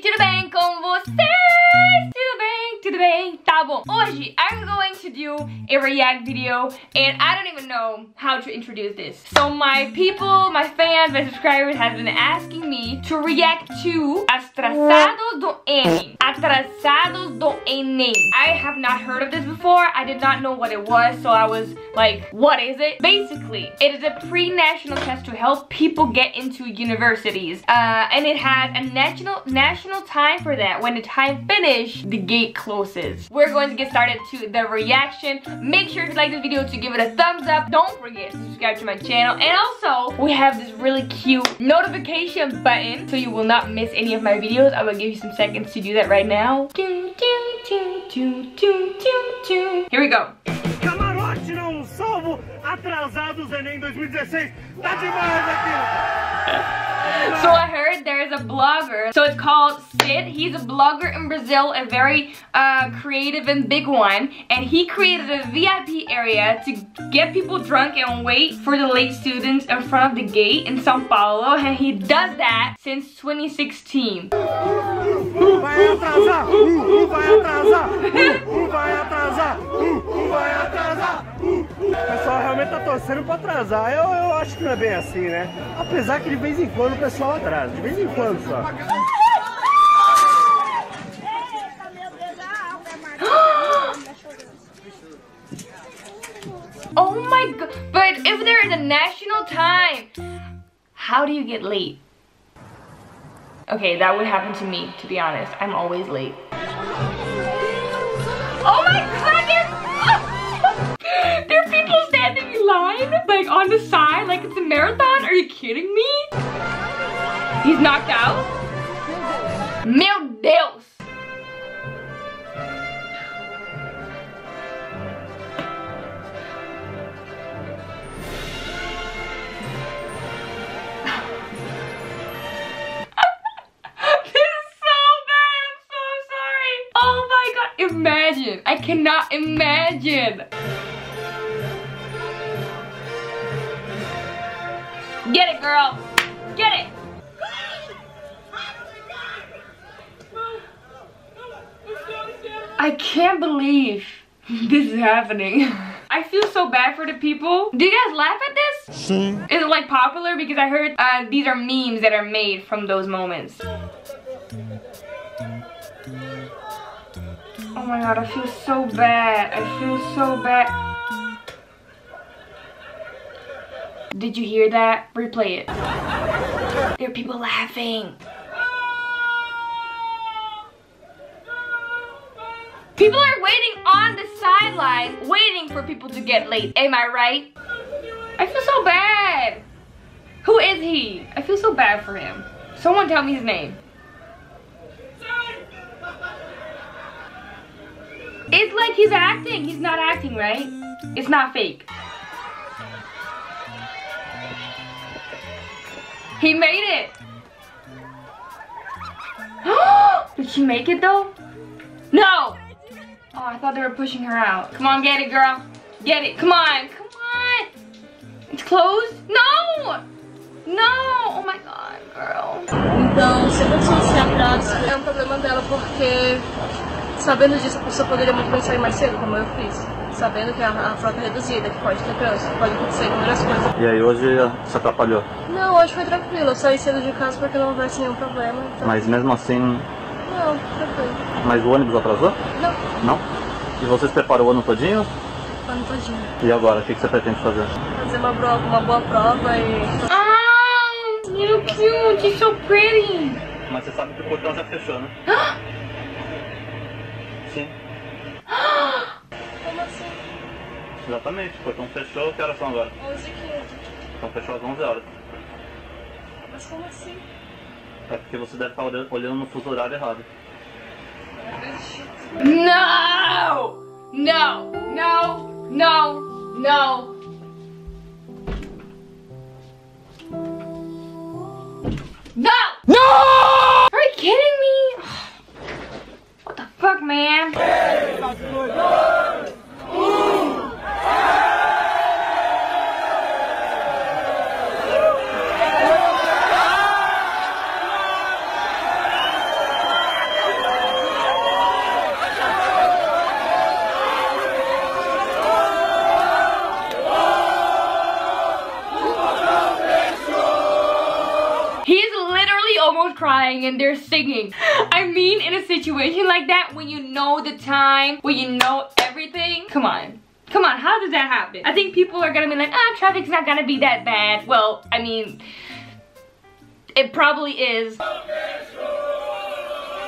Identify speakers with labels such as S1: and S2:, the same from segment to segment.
S1: tudo bem com vocês? Tudo bem? Tudo bem? Tá bom. Hoje, I'm going to do a react video and I don't even know how to introduce this. So my people, my fans, my subscribers have been asking me to react to Atrasados do Enem. Atrasados do Enem. I have not heard of this before. I did not know what it was, so I was like, what is it? Basically, it is a pre-national test to help people get into universities. Uh, and it has a national national time for that. When the time finish, the gate We're going to get started to the reaction. Make sure if you like this video to give it a thumbs up. Don't forget to subscribe to my channel. And also, we have this really cute notification button so you will not miss any of my videos. I will give you some seconds to do that right now. Here we go.
S2: Atrasados Enem 2016. Tá demais.
S1: So I heard there's a blogger. So it's called Cid. He's a blogger in Brazil, a very uh, creative and big one. And he created a VIP area to get people drunk and wait for the late students in front of the gate in Sao Paulo. And he does that since 2016.
S2: Vai atrasar, uh, uh, vai atrasar, uh, uh, vai atrasar, uh, uh, vai atrasar. Uh. O pessoal realmente torcendo pra atrasar. Eu, eu acho que não é bem assim, né? Apesar que de vez em quando o pessoal atrasa, de vez em quando só.
S1: oh my god, but if there is a national time, how do you get late? Okay, that would happen to me, to be honest. I'm always late. Oh my god, line, like on the side, like it's a marathon. Are you kidding me? He's knocked out? Meu Deus! This is so bad. I'm so sorry. Oh my god, imagine. I cannot imagine. Get it, girl. Get it. I can't believe this is happening. I feel so bad for the people. Do you guys laugh at this? Is it like popular? Because I heard uh, these are memes that are made from those moments. Oh my god, I feel so bad. I feel so bad. Did you hear that? Replay it. There are people laughing. People are waiting on the sideline, waiting for people to get late. Am I right? I feel so bad. Who is he? I feel so bad for him. Someone tell me his name. It's like he's acting. He's not acting, right? It's not fake. He made it. Did she make it though? No. Oh, I thought they were pushing her out. Come on, get it, girl. Get it. Come on. Come on. It's closed? No. No. Oh my God, girl.
S3: Então, se eu se atraso, é um problema dela porque Sabendo disso, a pessoa poderia muito bem sair mais cedo, como eu fiz. Sabendo que a, a frota é reduzida, que pode ter trânsito, pode acontecer inúmeras coisas.
S4: E aí hoje se atrapalhou?
S3: Não, hoje foi tranquilo. Eu saí cedo de casa porque não houvesse nenhum problema. Então...
S4: Mas mesmo assim...
S3: Não, tranquilo.
S4: Mas o ônibus atrasou?
S3: Não.
S4: Não? E você se preparou o ano todinho?
S3: O ano todinho.
S4: E agora, o que você pretende fazer?
S3: Fazer uma, prova, uma boa prova e...
S1: Ah, little cute, so pretty.
S4: Mas você sabe que o portão já fechou, né? Sim.
S3: Como assim?
S4: Exatamente, o portão fechou, que horas são agora?
S3: 11 h 15
S4: Então fechou às 11 horas.
S3: Mas como assim?
S4: É porque você deve estar olhando no fuso horário errado.
S1: No! No! No! No! No! No! No! Are you kidding me? What the fuck, man? Crying and they're singing. I mean, in a situation like that, when you know the time, when you know everything, come on. Come on, how does that happen? I think people are gonna be like, ah, traffic's not gonna be that bad. Well, I mean, it probably is.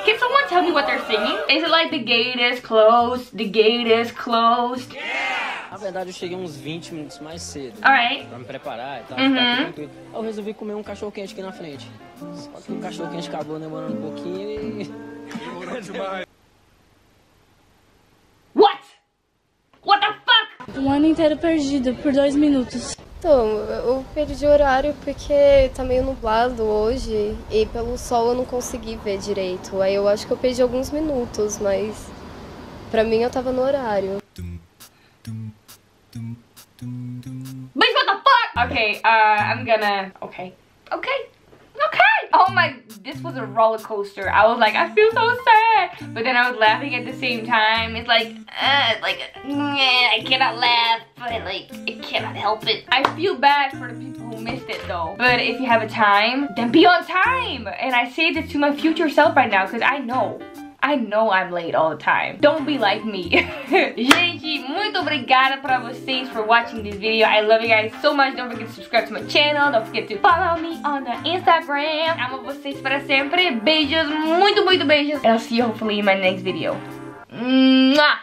S1: Can someone tell me what they're singing? Is it like the gate is closed, the gate is closed?
S5: Na verdade, eu cheguei uns 20 minutos mais cedo.
S1: Alright.
S5: Pra me preparar e tal,
S1: Uhum.
S5: tudo. Aí eu resolvi comer um cachorro quente aqui na frente. Só que o cachorro quente acabou demorando um pouquinho e.
S1: What? What the fuck?
S6: Um ano inteiro perdido por dois minutos.
S7: Então, eu perdi o horário porque tá meio nublado hoje e pelo sol eu não consegui ver direito. Aí eu acho que eu perdi alguns minutos, mas pra mim eu tava no horário.
S1: Bitch, what the fuck? Okay, uh, I'm gonna. Okay. Okay. Okay. Oh my, this was a roller coaster. I was like, I feel so sad. But then I was laughing at the same time. It's like, uh, like, yeah, I cannot laugh, but like, I cannot help it. I feel bad for the people who missed it though. But if you have a time, then be on time. And I say this to my future self right now because I know. I know I'm late all the time. Don't be like me. Gente, muito obrigada pra vocês for watching this video. I love you guys so much. Don't forget to subscribe to my channel. Don't forget to follow me on the Instagram. Amo vocês para sempre. Beijos, muito, muito beijos. And I'll see you hopefully in my next video. Mwah!